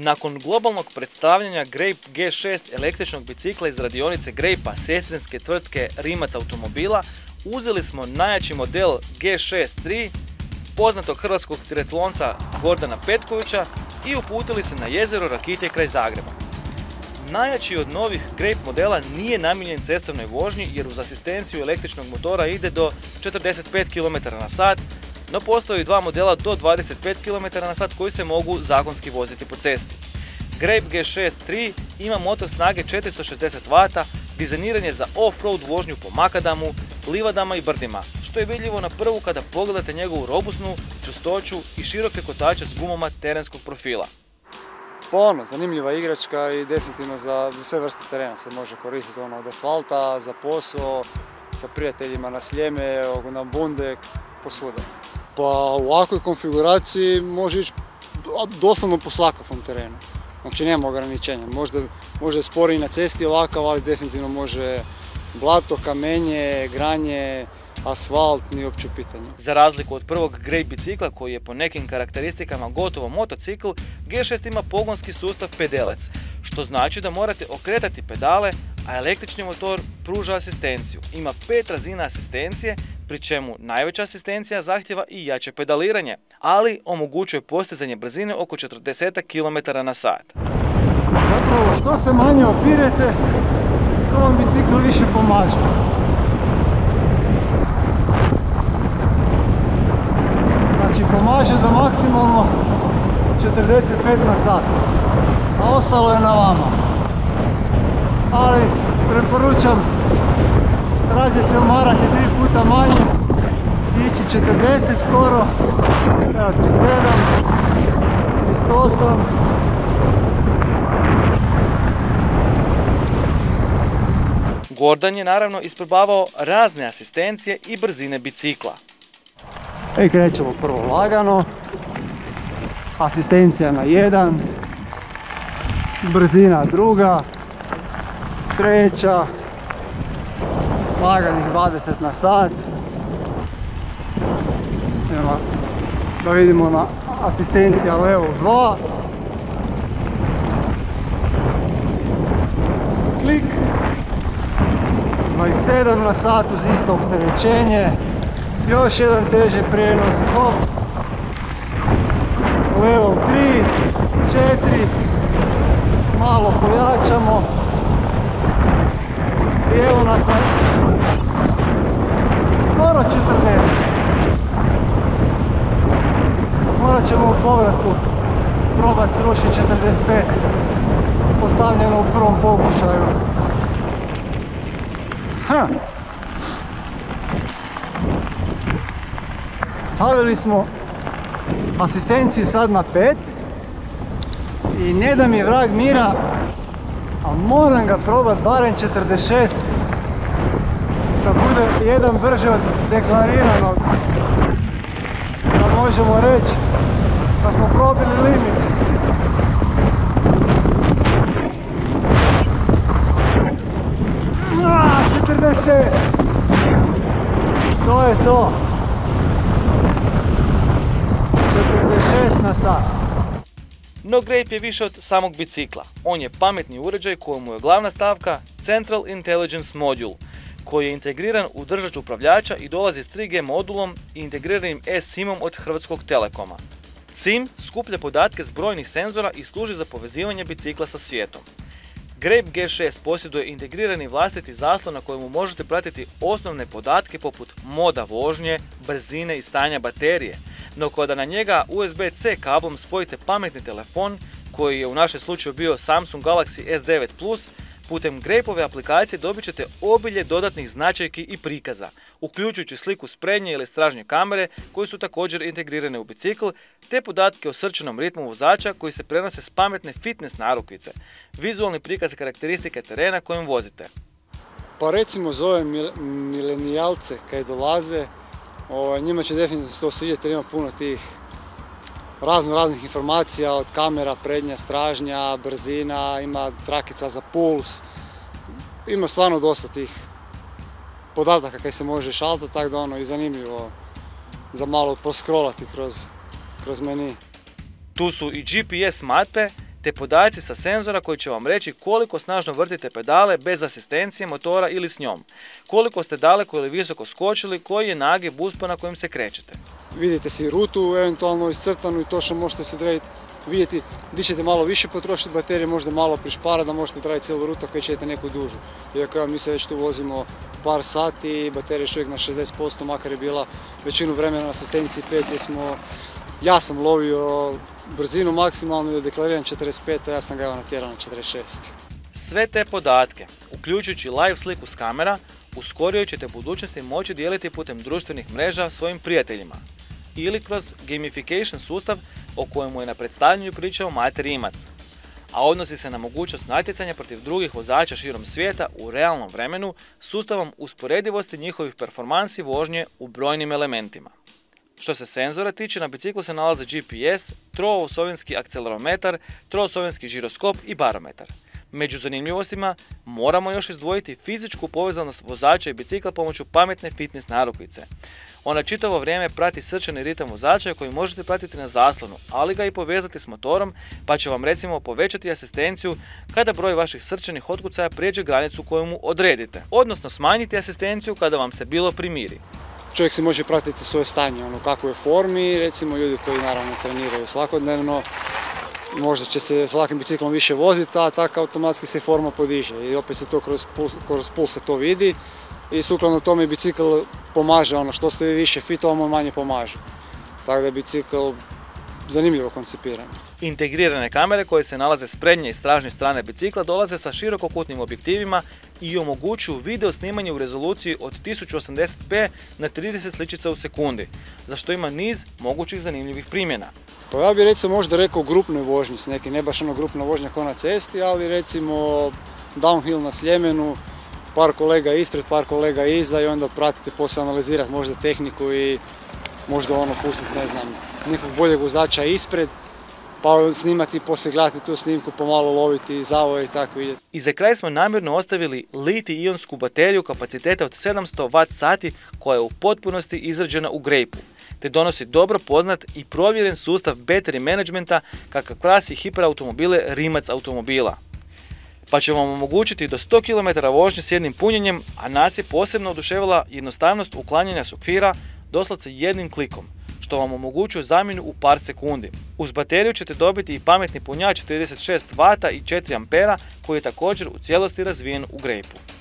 Nakon globalnog predstavljanja Grape G6 električnog bicikla iz radionice Grape-a sestrinske tvrtke Rimac automobila, uzeli smo najjači model G6 poznatog hrvatskog triatlonca Gordana Petkovića i uputili se na jezero Rakitje kraj Zagreba. Najjači od novih Grape modela nije namijenjen cestovnoj vožnji jer uz asistenciju električnog motora ide do 45 km na sat, no postoji dva modela do 25 km na sat koji se mogu zakonski voziti po cesti. Grape G6 3 ima motor snage 460 W, dizajniran je za off-road vožnju po makadamu, livadama i brdima, što je vidljivo na prvu kada pogledate njegovu robusnu, čustoću i široke kotače s gumama terenskog profila. Pa ono, zanimljiva igračka i definitivno za, sve vrste terena se može koristiti ono, od asfalta, za posao, sa prijateljima na sljeme, na bundek, posvuda. Pa u ovakvoj konfiguraciji može ići doslovno po svakakvom terenu. Znači nema ograničenja. Možda, možda je spori na cesti ovakav, ali definitivno može blato, kamenje, granje, asfalt, ni uopće pitanje. Za razliku od prvog Grey bicikla koji je po nekim karakteristikama gotovo motocikl, G6 ima pogonski sustav pedelec, što znači da morate okretati pedale, a električni motor pruža asistenciju. Ima pet razina asistencije, pri čemu najveća asistencija zahtjeva i jače pedaliranje, ali omogućuje postizanje brzine oko 40 km na sat. Zapravo što se manje opirete, to vam bicikl više pomaže. Znači pomaže do maksimalno 45 na sat, a ostalo je na vama. Ali preporučam rađe se umarati tri puta manje, ići 40 skoro, evo 37, 38, Gordon je naravno isprobavao razne asistencije i brzine bicikla. I krećemo prvo lagano. Asistencija na jedan. Brzina druga. Treća. Laganih 20 na sat. Evo, da vidimo na asistencija level 2. Klik. 27 na sat uz isto opterećenje. Još jedan teže prijenos, hop. Level 3, 4. Malo pojačamo. I evo nas na skoro 40. Morat ćemo u povratku probati srušiti 45 postavljeno u prvom pokušaju. Ha. Stavili smo asistenciju sad na 5 i ne da mi vrag mira, a moram ga probat barem 46 da bude jedan brže od deklariranog. Da možemo reći da smo probili limit. A, 46 to je to No Grape je više od samog bicikla. On je pametni uređaj kojemu je glavna stavka Central Intelligence Module, koji je integriran u držač upravljača i dolazi s 3G modulom i integriranim e-SIM-om od Hrvatskog Telekoma. SIM skuplja podatke s brojnih senzora i služi za povezivanje bicikla sa svijetom. Grape G6 posjeduje integrirani vlastiti zaslon na kojemu možete pratiti osnovne podatke poput moda vožnje, brzine i stanja baterije, no kada na njega USB-C kablom spojite pametni telefon, koji je u našem slučaju bio Samsung Galaxy S9 Plus, putem Grapeove aplikacije dobit ćete obilje dodatnih značajki i prikaza, uključujući sliku s prednje ili stražnje kamere koji su također integrirane u bicikl, te podatke o srčanom ritmu vozača koji se prenose s pametne fitness narukvice, vizualni prikaz karakteristike terena kojim vozite. Pa recimo za ove milenijalce kad dolaze, ovaj, njima će definitivno to svidjeti jer ima puno tih razno raznih informacija od kamera, prednja, stražnja, brzina, ima trakica za puls. Ima stvarno dosta tih podataka kaj se može šaltati, tako da ono i zanimljivo za malo poskrolati kroz, kroz meni. Tu su i GPS mape te podaci sa senzora koji će vam reći koliko snažno vrtite pedale bez asistencije motora ili s njom, koliko ste daleko ili visoko skočili, koji je nagib uspona kojim se krećete. Vidite si rutu, eventualno iscrtanu i to što možete se odrediti vidjeti gdje ćete malo više potrošiti baterije, možda malo prišpara da možete trajati cijelu rutu ako ćete neku dužu. Iako mi se već tu vozimo par sati baterija je uvijek na 60%, makar je bila većinu vremena na asistenciji 5 gdje smo, ja sam lovio brzinu maksimalnu i deklariran 45, a ja sam ga evo natjerao na 46. Sve te podatke, uključujući live sliku s kamera, u ćete budućnosti moći dijeliti putem društvenih mreža svojim prijateljima ili kroz gamification sustav o kojemu je na predstavljanju pričao Mate Rimac, a odnosi se na mogućnost natjecanja protiv drugih vozača širom svijeta u realnom vremenu sustavom usporedivosti njihovih performansi vožnje u brojnim elementima. Što se senzora tiče, na biciklu se nalaze GPS, troosovinski akcelerometar, troosovinski žiroskop i barometar. Među zanimljivostima moramo još izdvojiti fizičku povezanost vozača i bicikla pomoću pametne fitness narukvice. Ona čitavo vrijeme prati srčani ritam vozača koji možete pratiti na zaslonu, ali ga i povezati s motorom, pa će vam recimo povećati asistenciju kada broj vaših srčanih otkucaja prijeđe granicu koju mu odredite, odnosno smanjiti asistenciju kada vam se bilo primiri. Čovjek se može pratiti svoje stanje, ono kako je formi, recimo ljudi koji naravno treniraju svakodnevno, možda će se svakim biciklom više voziti, a tako automatski se forma podiže i opet se to kroz puls, kroz puls se to vidi i sukladno tome bicikl pomaže, ono što ste vi više fit, ovo manje pomaže. Tako da je bicikl zanimljivo koncipiran. Integrirane kamere koje se nalaze s prednje i stražnje strane bicikla dolaze sa širokokutnim objektivima i omogućuju video snimanje u rezoluciji od 1080p na 30 sličica u sekundi, za što ima niz mogućih zanimljivih primjena. Pa ja bih recimo možda rekao grupnoj vožnji s nekim, ne baš ono grupna vožnja kao na cesti, ali recimo downhill na Sljemenu, par kolega ispred, par kolega iza i onda pratite, poslije analizirati možda tehniku i možda ono pustiti, ne znam, nekog boljeg vozača ispred, pa snimati, poslije gledati tu snimku, pomalo loviti zavoje i tako vidjeti. I za kraj smo namjerno ostavili liti-ionsku bateriju kapaciteta od 700 Wh koja je u potpunosti izrađena u Grape-u te donosi dobro poznat i provjeren sustav battery managementa kakav krasi hiperautomobile Rimac automobila. Pa će vam omogućiti do 100 km vožnje s jednim punjenjem, a nas je posebno oduševila jednostavnost uklanjanja sukvira doslovce jednim klikom, što vam omogućuje zamjenu u par sekundi. Uz bateriju ćete dobiti i pametni punjač 36 W i 4 A koji je također u cijelosti razvijen u Grape-u.